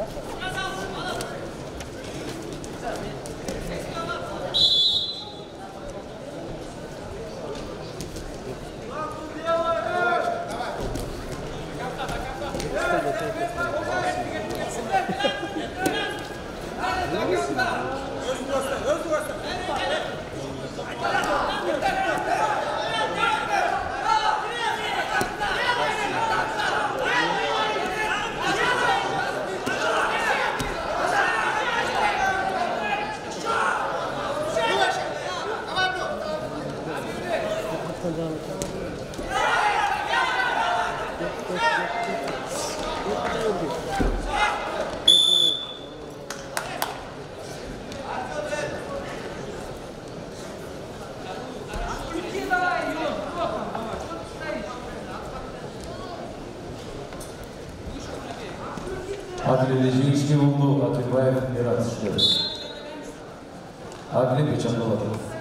Yeah. Alttan devam et. Атлетический угол Атылбаев Мират Атлет Печанголотов.